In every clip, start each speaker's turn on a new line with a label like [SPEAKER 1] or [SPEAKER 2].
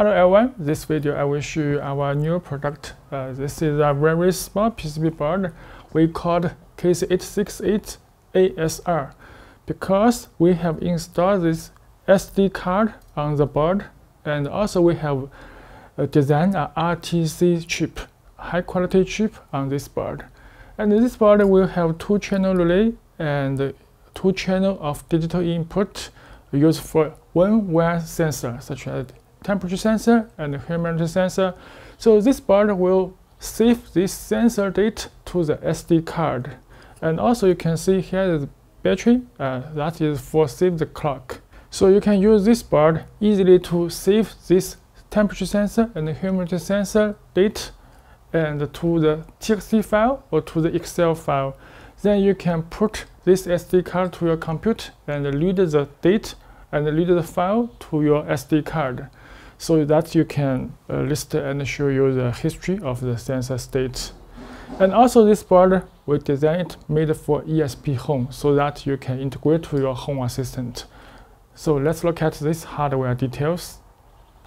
[SPEAKER 1] Hello everyone, this video I will show you our new product. Uh, this is a very small PCB board we called KC868 ASR because we have installed this SD card on the board and also we have uh, designed a RTC chip, high quality chip on this board. And this board will have two channel relay and two channel of digital input used for one wire sensor such as temperature sensor and humidity sensor. So this board will save this sensor data to the SD card. And also you can see here is battery, uh, that is for save the clock. So you can use this board easily to save this temperature sensor and the humidity sensor data and to the TXT file or to the Excel file. Then you can put this SD card to your computer and read the data and read the file to your SD card so that you can uh, list and show you the history of the sensor state. And also this board, we designed it made for ESPHome so that you can integrate to your home assistant. So let's look at this hardware details.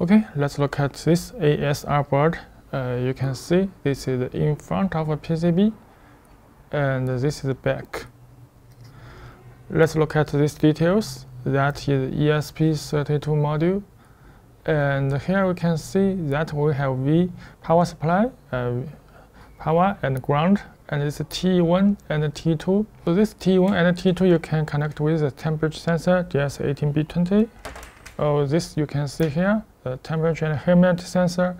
[SPEAKER 1] Okay, let's look at this ASR board. Uh, you can see this is in front of a PCB and this is the back. Let's look at these details. That is ESP32 module and here we can see that we have V power supply, uh, power and ground, and it's T1 and T2. So this T1 and T2 you can connect with the temperature sensor DS18B20. Oh, this you can see here, the temperature and humidity sensor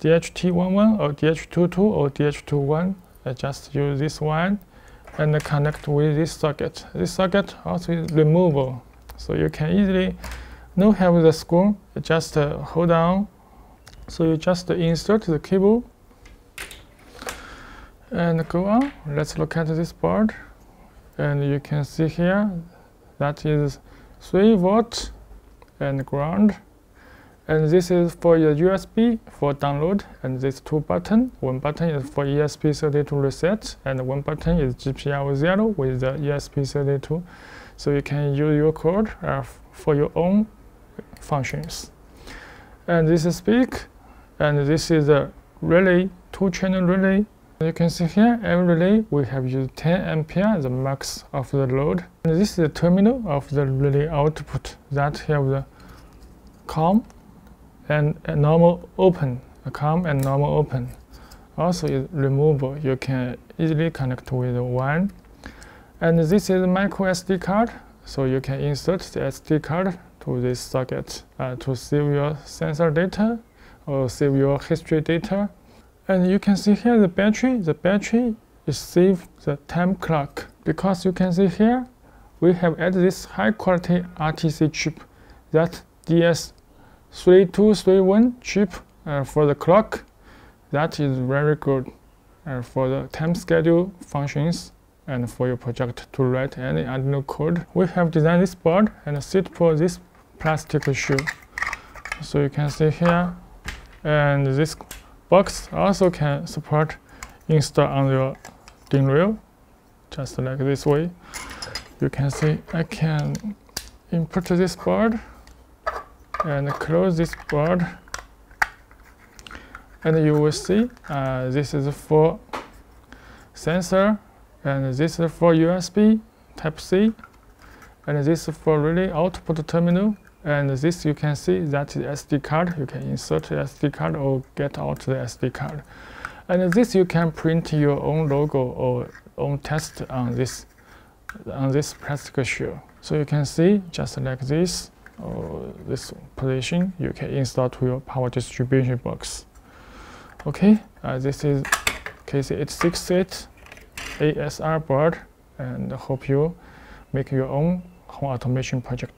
[SPEAKER 1] DHT11 or DH22 or DH21. I just use this one and connect with this socket. This socket also is removable, so you can easily no have the screw, just uh, hold on. So you just insert the cable and go on. Let's look at this board. And you can see here that is 3 volt and ground. And this is for your USB for download. And these two button. One button is for ESP32 reset, and one button is GPIO 0 with the ESP32. So you can use your code uh, for your own functions. And this is peak, and this is a relay, two-channel relay. You can see here, every relay we have used 10 ampere, the max of the load. And this is the terminal of the relay output that have the COM and normal open, a COM and normal open. Also is removable. You can easily connect with one. And this is micro SD card, so you can insert the SD card to this socket uh, to save your sensor data or save your history data. And you can see here the battery. The battery is save the time clock because you can see here we have added this high quality RTC chip that DS3231 chip uh, for the clock. That is very good uh, for the time schedule functions and for your project to write any Arduino code. We have designed this board and set for this plastic shoe. So you can see here, and this box also can support install on your DIN rail, just like this way. You can see I can input this board and close this board and you will see uh, this is for sensor and this is for USB type C and this is for relay output terminal and this you can see that the SD card, you can insert the SD card or get out the SD card. And this you can print your own logo or own text on this on this plastic shell. So you can see just like this or this position, you can install to your power distribution box. Okay, uh, this is KC868 ASR board and hope you make your own home automation project.